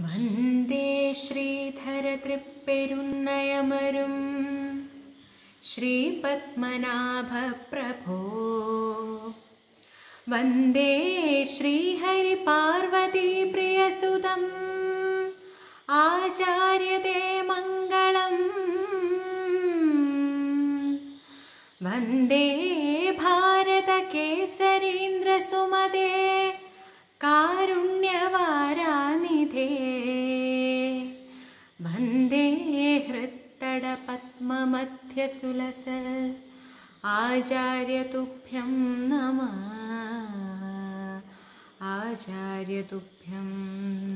वन्दे श्रीधरतृप्पेरुन्नयमरुम् श्रीपद्मनाभप्रभो। वन्दे श्रीहरिपार्वतीप्रियसुतम् आचार्यते मङ्गलम्। वन्दे भारतकेसरीन्द्रसुमदे हृत्तडपद्ममध्यसुलस आचार्यतुभ्यं नमः। आचार्यतुभ्यं नमः